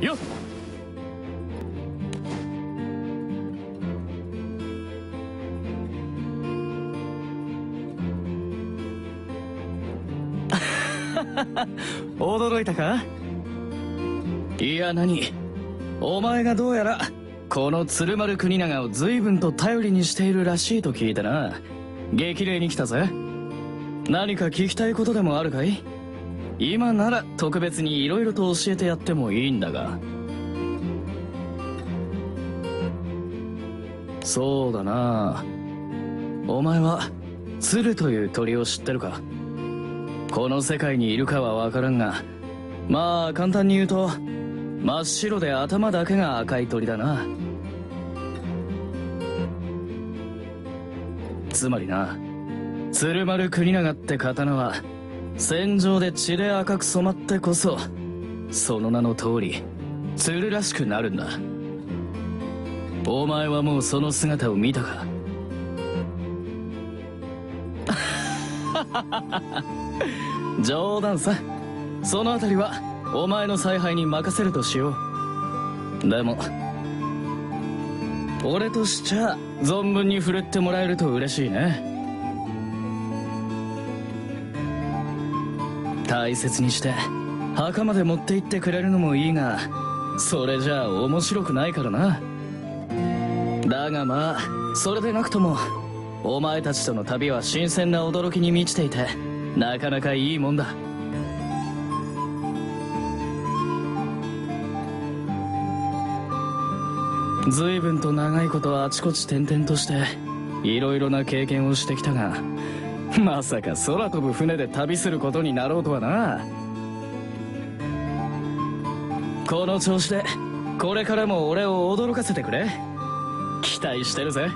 よっ。驚いたか？いや何？お前がどうやらこの鶴丸国長を随分と頼りにしているらしいと聞いてな。激励に来たぜ。何か聞きたいことでもあるかい？今なら特別に色々と教えてやってもいいんだが。そうだな。お前は鶴という鳥を知ってるか？この世界にいるかは分からんが。まあ簡単に言うと真っ白で頭だけが赤い鳥だな。つまりな鶴丸国長って刀は戦場で血で赤く染まってこそその名の通り鶴らしくなるんだ。お前はもうその姿を見たか？冗談さ。そのあたりはお前の采配に任せるとしよう。でも俺としちゃ存分に振るってもらえると嬉しいね。大切にして墓まで持って行ってくれるのもいいがそれじゃあ面白くないからな。だがまあそれでなくともお前たちとの旅は新鮮な驚きに満ちていてなかなかいいもんだ。随分と長いことあちこち転々としていろいろな経験をしてきたが まさか空飛ぶ船で旅することになろうとはな。この調子でこれからも俺を驚かせてくれ。期待してるぜ。